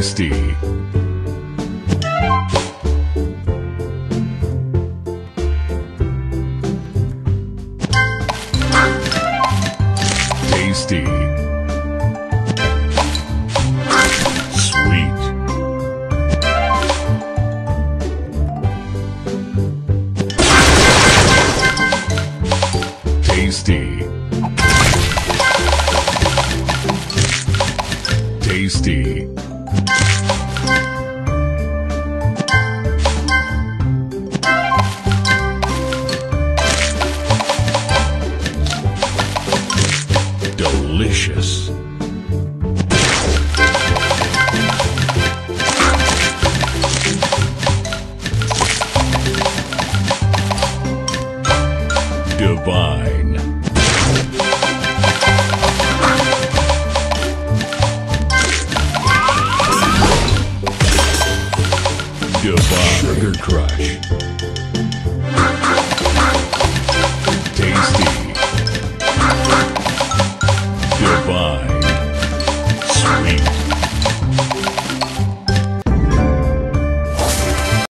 Tasty. Tasty. Sweet. Tasty. Tasty. Delicious. Divine. Divine. Sugar Crush.